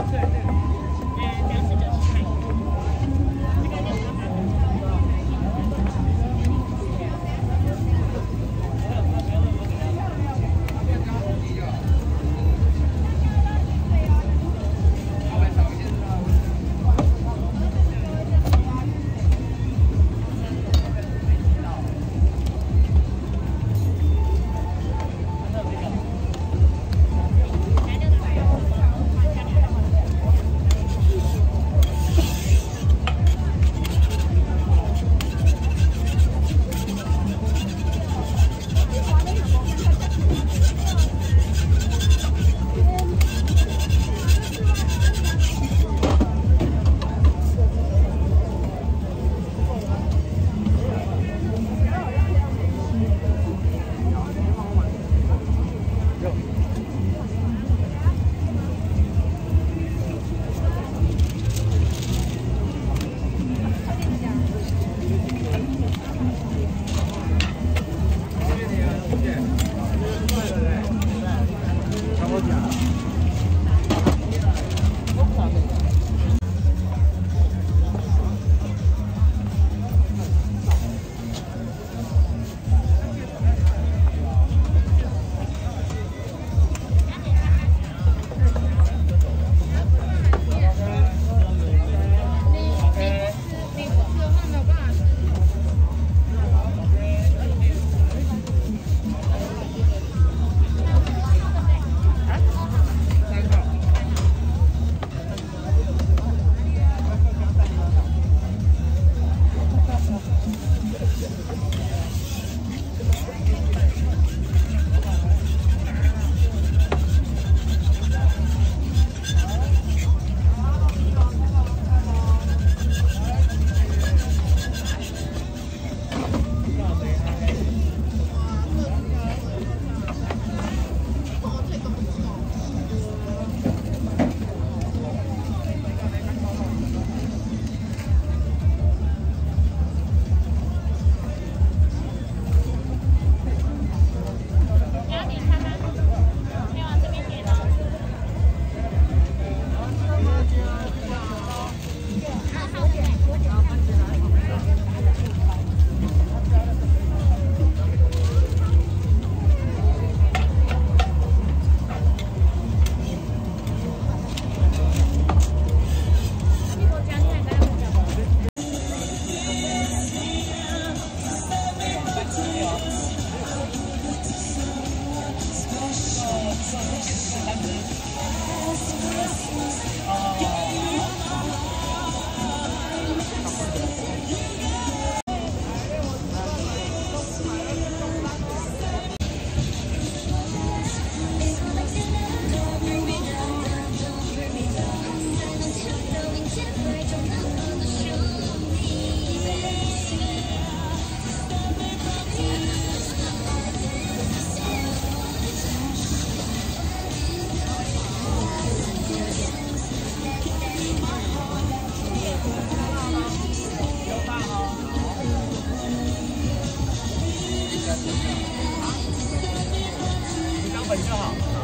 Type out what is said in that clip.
That's it. 同志好。